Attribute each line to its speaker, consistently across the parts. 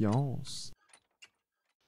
Speaker 1: science.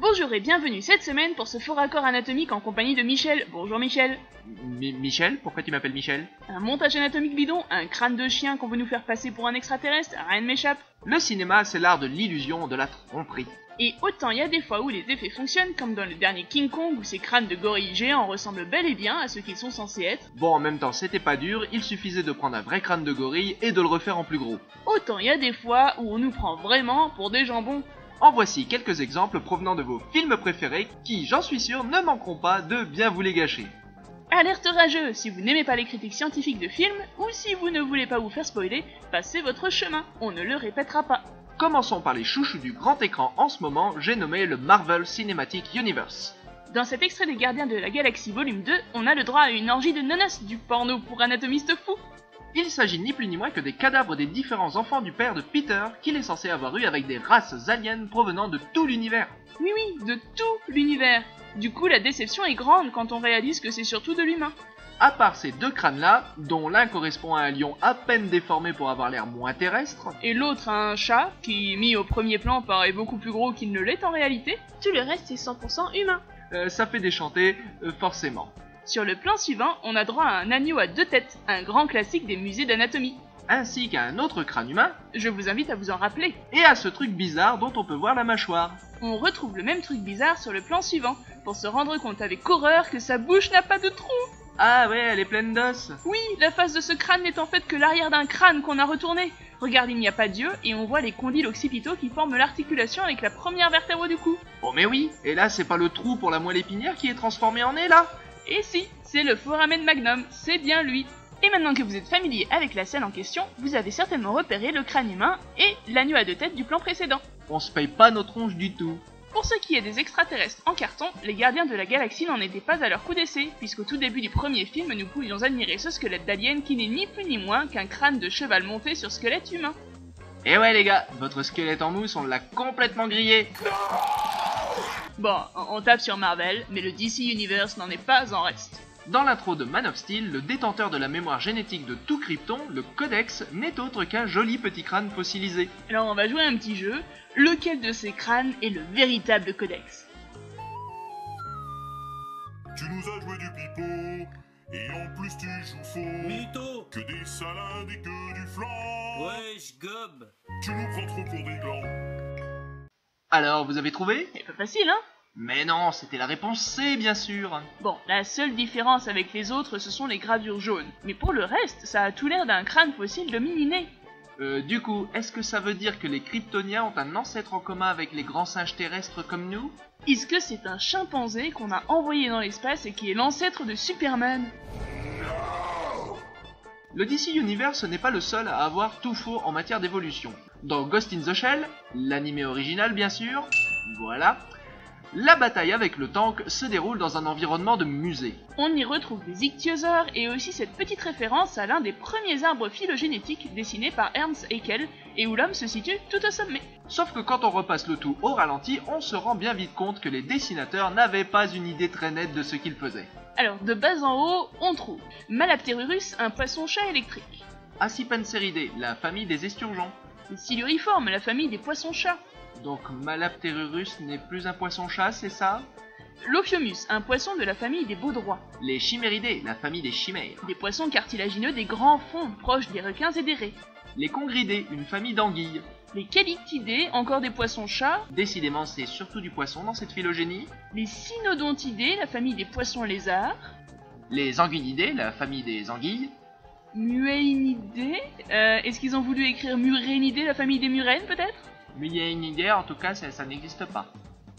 Speaker 2: Bonjour et bienvenue cette semaine pour ce faux raccord anatomique en compagnie de Michel. Bonjour Michel.
Speaker 3: Mi- Michel Pourquoi tu m'appelles Michel?
Speaker 2: Un montage anatomique bidon, un crâne de chien qu'on veut nous faire passer pour un extraterrestre, rien ne m'échappe.
Speaker 3: Le cinéma, c'est l'art de l'illusion, de la tromperie.
Speaker 2: Et autant il y a des fois où les effets fonctionnent, comme dans le dernier King Kong où ces crânes de gorilles géants ressemblent bel et bien à ce qu'ils sont censés être,
Speaker 3: Bon, en même temps, c'était pas dur, il suffisait de prendre un vrai crâne de gorille et de le refaire en plus gros.
Speaker 2: autant il y a des fois où on nous prend vraiment pour des jambons.
Speaker 3: En voici quelques exemples provenant de vos films préférés qui, j'en suis sûr, ne manqueront pas de bien vous les gâcher.
Speaker 2: Alerte rageux, si vous n'aimez pas les critiques scientifiques de films, ou si vous ne voulez pas vous faire spoiler, passez votre chemin, on ne le répétera pas.
Speaker 3: Commençons par les chouchous du grand écran en ce moment, j'ai nommé le Marvel Cinematic Universe.
Speaker 2: Dans cet extrait des Gardiens de la Galaxie volume 2, on a le droit à une orgie de nonos, du porno pour anatomistes fous.
Speaker 3: Il s'agit ni plus ni moins que des cadavres des différents enfants du père de Peter qu'il est censé avoir eu avec des races aliens provenant de tout l'univers.
Speaker 2: Oui oui, de tout l'univers. Du coup, la déception est grande quand on réalise que c'est surtout de l'humain.
Speaker 3: À part ces deux crânes-là, dont l'un correspond à un lion à peine déformé pour avoir l'air moins terrestre,
Speaker 2: Et l'autre à un chat, qui, mis au premier plan, paraît beaucoup plus gros qu'il ne l'est en réalité, tout le reste est 100% humain.
Speaker 3: euh, ça fait déchanter, euh, forcément.
Speaker 2: Sur le plan suivant, on a droit à un agneau à deux têtes, un grand classique des musées d'anatomie.
Speaker 3: Ainsi qu'à un autre crâne humain,
Speaker 2: Je vous invite à vous en rappeler.
Speaker 3: et à ce truc bizarre dont on peut voir la mâchoire.
Speaker 2: On retrouve le même truc bizarre sur le plan suivant, pour se rendre compte avec horreur que sa bouche n'a pas de trou.
Speaker 3: Ah ouais, elle est pleine d'os.
Speaker 2: Oui, la face de ce crâne n'est en fait que l'arrière d'un crâne qu'on a retourné. Regarde, il n'y a pas d'yeux, et on voit les condyles occipitaux qui forment l'articulation avec la première vertèbre du cou.
Speaker 3: Oh mais oui, et là c'est pas le trou pour la moelle épinière qui est transformé en nez là
Speaker 2: Et si, c'est le foramen magnum, c'est bien lui. Et maintenant que vous êtes familier avec la scène en question, vous avez certainement repéré le crâne humain et l'agneau à deux têtes du plan précédent.
Speaker 3: On se paye pas nos tronches du tout.
Speaker 2: Pour ce qui est des extraterrestres en carton, les gardiens de la galaxie n'en étaient pas à leur coup d'essai, puisqu'au tout début du premier film, nous pouvions admirer ce squelette d'alien qui n'est ni plus ni moins qu'un crâne de cheval monté sur squelette humain.
Speaker 3: Et ouais les gars, votre squelette en mousse on l'a complètement grillé.
Speaker 2: Bon, on tape sur Marvel, mais le DC Universe n'en est pas en reste.
Speaker 3: Dans l'intro de Man of Steel, le détenteur de la mémoire génétique de tout Krypton, le Codex, n'est autre qu'un joli petit crâne fossilisé.
Speaker 2: Alors on va jouer à un petit jeu, lequel de ces crânes est le véritable codex?
Speaker 4: Tu nous as joué du pipeau, et en plus tu joues faux.
Speaker 5: Mytho
Speaker 4: Que des salades et que du flan.
Speaker 5: Wesh, gob
Speaker 4: Tu nous prends trop pour des glands.
Speaker 3: Alors, vous avez trouvé?
Speaker 2: C'est pas facile, hein?
Speaker 3: Mais non, c'était la réponse C bien sûr.
Speaker 2: Bon, la seule différence avec les autres, ce sont les gravures jaunes. Mais pour le reste, ça a tout l'air d'un crâne fossile de mini-né.
Speaker 3: Euh, du coup, est-ce que ça veut dire que les Kryptoniens ont un ancêtre en commun avec les grands singes terrestres comme nous?
Speaker 2: Est-ce que c'est un chimpanzé qu'on a envoyé dans l'espace et qui est l'ancêtre de Superman?
Speaker 3: Le DC Universe n'est pas le seul à avoir tout faux en matière d'évolution. Dans Ghost in the Shell, l'animé original bien sûr, voilà, la bataille avec le tank se déroule dans un environnement de musée.
Speaker 2: On y retrouve des ichthyosaures et aussi cette petite référence à l'un des premiers arbres phylogénétiques dessinés par Ernst Haeckel et où l'homme se situe tout au sommet.
Speaker 3: Sauf que quand on repasse le tout au ralenti, on se rend bien vite compte que les dessinateurs n'avaient pas une idée très nette de ce qu'ils faisaient.
Speaker 2: Alors, de bas en haut, on trouve Malapterurus, un poisson-chat électrique.
Speaker 3: Acipanceridae, la famille des esturgeons.
Speaker 2: Siluriforme, la famille des poissons-chats.
Speaker 3: Donc Malapterurus n'est plus un poisson-chat, c'est ça?
Speaker 2: L'Ophiomus, un poisson de la famille des baudrois.
Speaker 3: Les Chiméridae, la famille des chimères.
Speaker 2: Des poissons cartilagineux des grands fonds, proches des requins et des raies.
Speaker 3: Les Congridés, une famille d'anguilles.
Speaker 2: Les Calyptidés, encore des poissons-chats.
Speaker 3: Décidément, c'est surtout du poisson dans cette phylogénie.
Speaker 2: Les Cynodontidés, la famille des poissons-lézards.
Speaker 3: Les Anguinidés, la famille des anguilles.
Speaker 2: Muéinidés euh, Est-ce qu'ils ont voulu écrire Murénidés, la famille des murènes, peut-être?
Speaker 3: Muéinidés, en tout cas, ça, ça n'existe pas.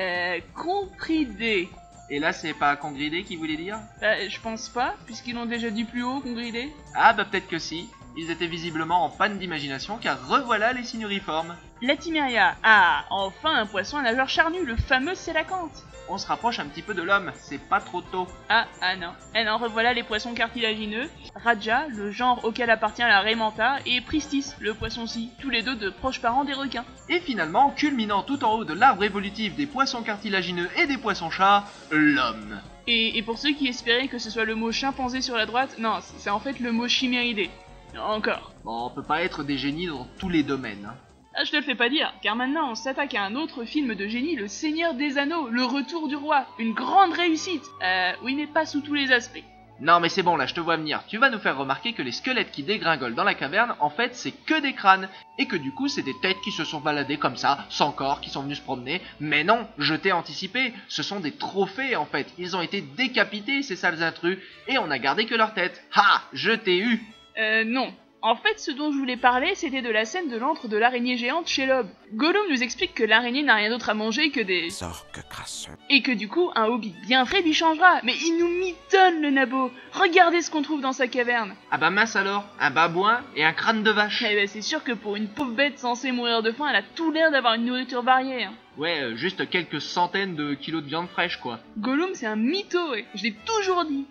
Speaker 2: Euh, Compridés.
Speaker 3: Et là, c'est pas Congridés qui voulait dire?
Speaker 2: Bah, je pense pas, puisqu'ils l'ont déjà dit plus haut, Congridés.
Speaker 3: Ah bah peut-être que si. Ils étaient visiblement en panne d'imagination car revoilà les signoriformes.
Speaker 2: Latimeria. Ah, enfin un poisson à nageur charnu, le fameux Sélacanthe.
Speaker 3: On se rapproche un petit peu de l'homme, c'est pas trop tôt.
Speaker 2: Ah, ah non. Eh non, revoilà les poissons cartilagineux. Raja, le genre auquel appartient la Raymanta, et Pristis, le poisson-ci, tous les deux de proches parents des requins.
Speaker 3: Et finalement, culminant tout en haut de l'arbre évolutif des poissons cartilagineux et des poissons-chats, l'homme.
Speaker 2: Et, et pour ceux qui espéraient que ce soit le mot chimpanzé sur la droite, non, c'est en fait le mot chiméridé. Encore.
Speaker 3: Bon, on peut pas être des génies dans tous les domaines. hein.
Speaker 2: Ah, je te le fais pas dire, car maintenant on s'attaque à un autre film de génie, Le Seigneur des Anneaux, Le Retour du Roi. Une grande réussite Euh, oui, mais pas sous tous les aspects.
Speaker 3: Non mais c'est bon là, je te vois venir. Tu vas nous faire remarquer que les squelettes qui dégringolent dans la caverne, en fait, c'est que des crânes. Et que du coup, c'est des têtes qui se sont baladées comme ça, sans corps, qui sont venus se promener. Mais non, je t'ai anticipé. Ce sont des trophées en fait. Ils ont été décapités, ces sales intrus. Et on a gardé que leur tête. Ha Je t'ai eu
Speaker 2: Euh, non. En fait, ce dont je voulais parler, c'était de la scène de l'antre de l'araignée géante chez Lob. Gollum nous explique que l'araignée n'a rien d'autre à manger que des...
Speaker 1: Orque crasseux.
Speaker 2: Et que du coup, un hobby bien fait lui changera. Mais il nous mitonne, le nabo Regardez ce qu'on trouve dans sa caverne
Speaker 3: Ah bah mince alors, un babouin et un crâne de vache.
Speaker 2: Eh ben, c'est sûr que pour une pauvre bête censée mourir de faim, elle a tout l'air d'avoir une nourriture variée. hein.
Speaker 3: Ouais, euh, juste quelques centaines de kilos de viande fraîche quoi.
Speaker 2: Gollum, c'est un mytho, ouais. Je l'ai toujours dit.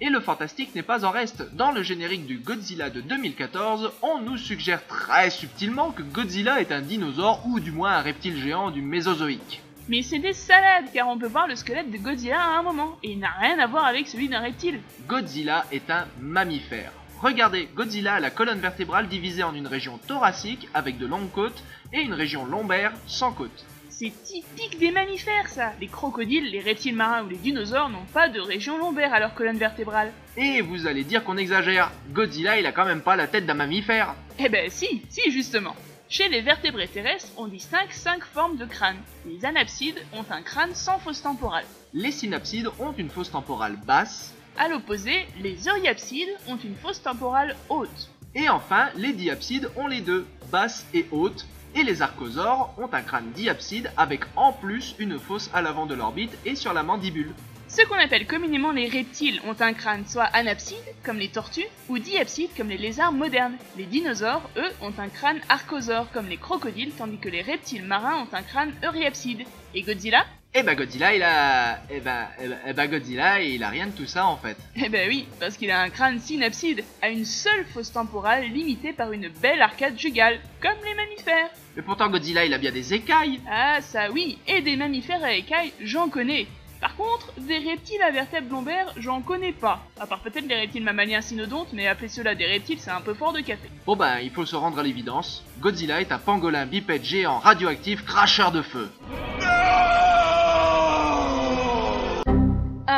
Speaker 3: Et le fantastique n'est pas en reste. Dans le générique du Godzilla de 2014, on nous suggère très subtilement que Godzilla est un dinosaure ou du moins un reptile géant du Mésozoïque.
Speaker 2: Mais c'est des salades, car on peut voir le squelette de Godzilla à un moment, et il n'a rien à voir avec celui d'un reptile.
Speaker 3: Godzilla est un mammifère. Regardez, Godzilla a la colonne vertébrale divisée en une région thoracique avec de longues côtes et une région lombaire sans côtes.
Speaker 2: C'est typique des mammifères, ça Les crocodiles, les reptiles marins ou les dinosaures n'ont pas de région lombaire à leur colonne vertébrale.
Speaker 3: Et vous allez dire qu'on exagère, Godzilla il a quand même pas la tête d'un mammifère.
Speaker 2: Eh ben si, si justement. Chez les vertébrés terrestres, on distingue 5 formes de crâne. Les anapsides ont un crâne sans fosse temporale.
Speaker 3: Les synapsides ont une fosse temporale basse,
Speaker 2: À l'opposé, les euryapsides ont une fosse temporale haute.
Speaker 3: et enfin les diapsides ont les deux, basse et haute, et les archosaures ont un crâne diapside avec en plus une fosse à l'avant de l'orbite et sur la mandibule.
Speaker 2: Ceux qu'on appelle communément les reptiles ont un crâne soit anapside, comme les tortues, ou diapside, comme les lézards modernes. Les dinosaures, eux, ont un crâne archosaure, comme les crocodiles, tandis que les reptiles marins ont un crâne euryapside. Et Godzilla?
Speaker 3: Et bah Godzilla il a... Et bah, eh bah, eh bah Godzilla il a rien de tout ça en fait.
Speaker 2: Eh ben oui, parce qu'il a un crâne synapside, à une seule fosse temporale limitée par une belle arcade jugale, comme les mammifères.
Speaker 3: Mais pourtant Godzilla il a bien des écailles.
Speaker 2: Ah ça oui, et des mammifères à écailles, j'en connais. Par contre, des reptiles à vertèbres lombaires, j'en connais pas. À part peut-être les reptiles mammaliens cynodontes, mais appeler cela des reptiles, c'est un peu fort de café.
Speaker 3: Bon ben il faut se rendre à l'évidence, Godzilla est un pangolin bipède géant radioactif cracheur de feu.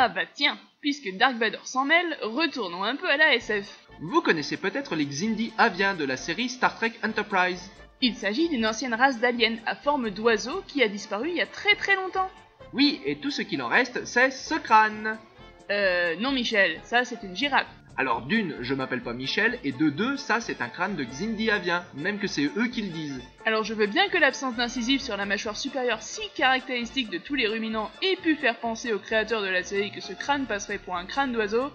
Speaker 2: Ah bah tiens, puisque Dark Vador s'en mêle, retournons un peu à la SF.
Speaker 3: Vous connaissez peut-être les Xindi aviens de la série Star Trek Enterprise.
Speaker 2: Il s'agit d'une ancienne race d'aliens à forme d'oiseau qui a disparu il y a très très longtemps.
Speaker 3: Oui, et tout ce qu'il en reste, c'est ce crâne.
Speaker 2: Euh, non Michel, ça c'est une girafe.
Speaker 3: Alors d'une, je m'appelle pas Michel, et de deux, ça c'est un crâne de Xindi avien, même que c'est eux qui le disent.
Speaker 2: Alors je veux bien que l'absence d'incisif sur la mâchoire supérieure si caractéristique de tous les ruminants ait pu faire penser au créateur de la série que ce crâne passerait pour un crâne d'oiseau,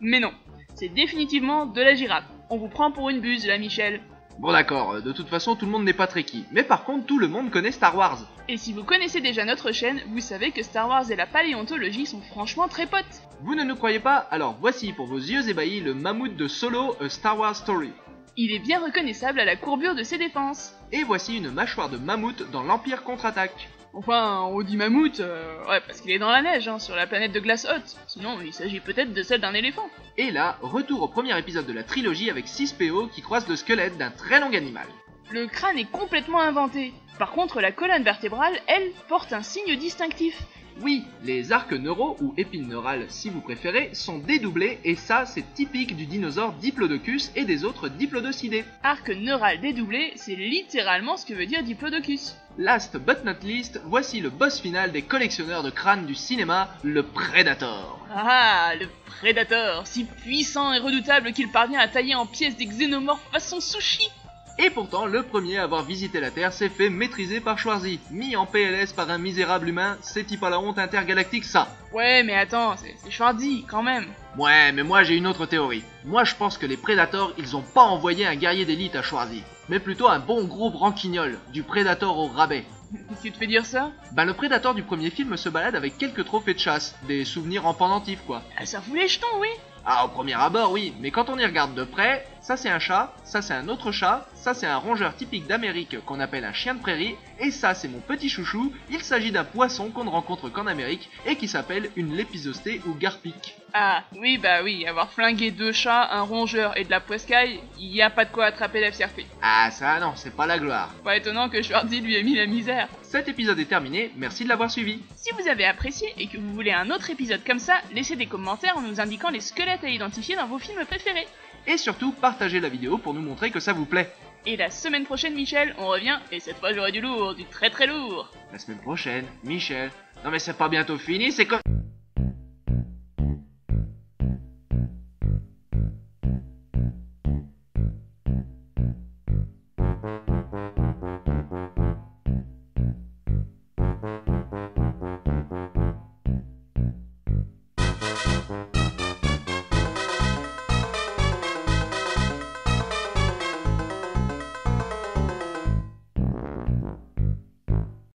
Speaker 2: mais non, c'est définitivement de la girafe. On vous prend pour une buse là Michel.
Speaker 3: Bon d'accord, euh, de toute façon tout le monde n'est pas Trekkie, mais par contre tout le monde connaît Star Wars.
Speaker 2: Et si vous connaissez déjà notre chaîne, vous savez que Star Wars et la paléontologie sont franchement très potes.
Speaker 3: Vous ne nous croyez pas Alors voici pour vos yeux ébahis le mammouth de Solo A Star Wars Story.
Speaker 2: Il est bien reconnaissable à la courbure de ses défenses.
Speaker 3: Et voici une mâchoire de mammouth dans l'Empire contre-attaque.
Speaker 2: Enfin, on dit mammouth, euh, ouais, parce qu'il est dans la neige, hein, sur la planète de glace haute. Sinon, il s'agit peut-être de celle d'un éléphant.
Speaker 3: Et là, retour au premier épisode de la trilogie avec 6 PO qui croisent le squelette d'un très long animal.
Speaker 2: Le crâne est complètement inventé. Par contre, la colonne vertébrale, elle, porte un signe distinctif.
Speaker 3: Oui, les arcs neuraux ou épines neurales si vous préférez sont dédoublés et ça c'est typique du dinosaure Diplodocus et des autres Diplodocidés.
Speaker 2: Arc neural dédoublé, c'est littéralement ce que veut dire diplodocus.
Speaker 3: Last but not least, voici le boss final des collectionneurs de crânes du cinéma, le Predator.
Speaker 2: Ah, le prédateur, si puissant et redoutable qu'il parvient à tailler en pièces des xénomorphes façon sushi.
Speaker 3: Et pourtant, le premier à avoir visité la Terre s'est fait maîtriser par Schwarzy. Mis en PLS par un misérable humain, c'est-il pas la honte intergalactique ça?
Speaker 2: Ouais, mais attends, c'est c'est Schwarzy, quand même.
Speaker 3: Ouais, mais moi j'ai une autre théorie. Moi je pense que les Predators, ils ont pas envoyé un guerrier d'élite à Schwarzy, mais plutôt un bon gros branquignol, du Predator au rabais.
Speaker 2: Tu te fais dire ça?
Speaker 3: Ben le Predator du premier film se balade avec quelques trophées de chasse, des souvenirs en pendentif quoi.
Speaker 2: Ah, ça fout les jetons, oui.
Speaker 3: Ah au premier abord oui, mais quand on y regarde de près, Ça c'est un chat, ça c'est un autre chat, ça c'est un rongeur typique d'Amérique qu'on appelle un chien de prairie, et ça c'est mon petit chouchou, il s'agit d'un poisson qu'on ne rencontre qu'en Amérique et qui s'appelle une lépisostée ou garpic.
Speaker 2: Ah, oui, bah oui, avoir flingué deux chats, un rongeur et de la poiscaille, y a pas de quoi attraper la fierté.
Speaker 3: Ah ça non, c'est pas la gloire.
Speaker 2: Pas étonnant que Schwarzy lui ait mis la misère.
Speaker 3: Cet épisode est terminé, merci de l'avoir suivi.
Speaker 2: Si vous avez apprécié et que vous voulez un autre épisode comme ça, laissez des commentaires en nous indiquant les squelettes à identifier dans vos films préférés.
Speaker 3: Et surtout, partagez la vidéo pour nous montrer que ça vous plaît.
Speaker 2: Et la semaine prochaine, Michel, on revient, et cette fois j'aurai du lourd, du très très lourd.
Speaker 3: La semaine prochaine, Michel. Non mais c'est pas bientôt fini, c'est comme...